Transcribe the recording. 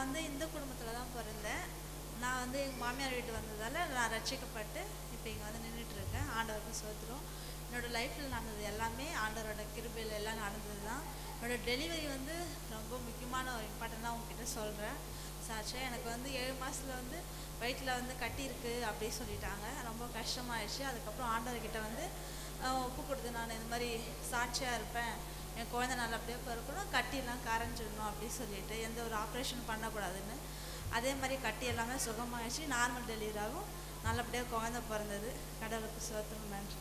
நான் வந்து இந்து குடும்பத்தில் தான் பிறந்தேன். நான் வந்து எங்கள் மாமியார் வீட்டு வந்ததால் நான் ரட்சிக்கப்பட்டு இப்போ இங்கே வந்து நின்றுட்டு இருக்கேன் ஆண்டவருக்கு சோத்துரும் என்னோடய லைஃப்பில் நடந்தது எல்லாமே ஆண்டவரோட கிருபையில் எல்லாம் நடந்தது தான். என்னோடய டெலிவரி வந்து ரொம்ப முக்கியமான ஒரு இம்பார்ட்டண்ட்டாக உங்ககிட்ட சொல்கிறேன் சாட்சியாக எனக்கு வந்து ஏழு மாதத்தில் வந்து வயிற்றில் வந்து கட்டி அப்படின்னு சொல்லிட்டாங்க. ரொம்ப கஷ்டமாயிடுச்சு. அதுக்கப்புறம் ஆண்டவர்கிட்ட வந்து ஒப்பு கொடுத்து நான் இந்த மாதிரி சாட்சியாக இருப்பேன். என் குழந்தை நல்லபடியாக பிறக்கணும் கட்டியெல்லாம் கரைஞ்சிடணும் அப்படின்னு சொல்லிட்டு எந்த ஒரு ஆப்ரேஷன் பண்ணக்கூடாதுன்னு. அதே மாதிரி கட்டி எல்லாமே சுகமாகிடுச்சு நார்மல் டெலிவரி ஆகும் நல்லபடியாக குழந்தை பிறந்தது. கடவுளுக்கு சோத்திரம் நன்றி.